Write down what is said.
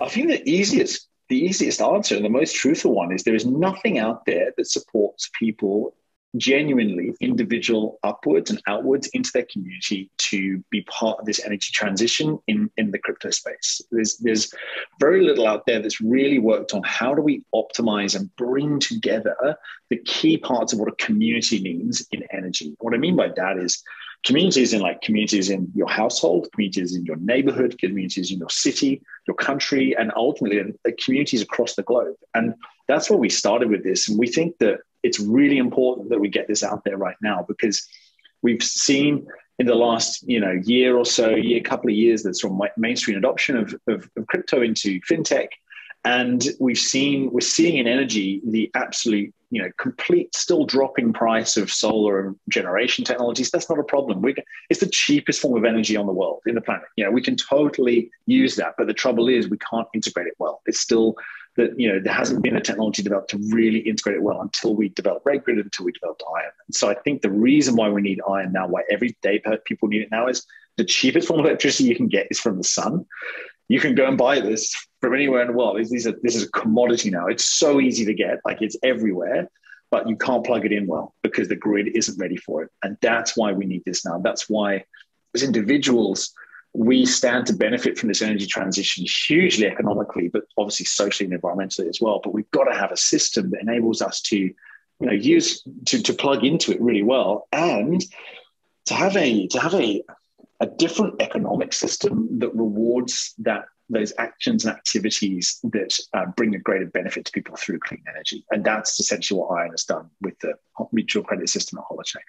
I think the easiest the easiest answer and the most truthful one is there is nothing out there that supports people genuinely individual upwards and outwards into their community to be part of this energy transition in, in the crypto space. There's, there's very little out there that's really worked on how do we optimize and bring together the key parts of what a community means in energy. What I mean by that is communities in like communities in your household, communities in your neighborhood, communities in your city, your country, and ultimately uh, communities across the globe. And that's where we started with this. And we think that it's really important that we get this out there right now because we've seen in the last you know year or so, year couple of years, that's from mainstream adoption of, of, of crypto into fintech, and we've seen we're seeing in energy the absolute you know complete still dropping price of solar and generation technologies. That's not a problem. We it's the cheapest form of energy on the world in the planet. You know we can totally use that, but the trouble is we can't integrate it well. It's still that you know there hasn't been a technology developed to really integrate it well until we developed RedGrid, until we developed IOEN. And so I think the reason why we need IOEN now, why every day people need it now, is the cheapest form of electricity you can get is from the sun. You can go and buy this from anywhere in the world. This is a, this is a commodity now. It's so easy to get, like it's everywhere, but you can't plug it in well because the grid isn't ready for it. And that's why we need this now. That's why as individuals we stand to benefit from this energy transition hugely economically, but obviously socially and environmentally as well. But we've got to have a system that enables us to, you know, use to, to plug into it really well and to have a to have a a different economic system that rewards that those actions and activities that uh, bring a greater benefit to people through clean energy. And that's essentially what IOEN has done with the mutual credit system at Holochain.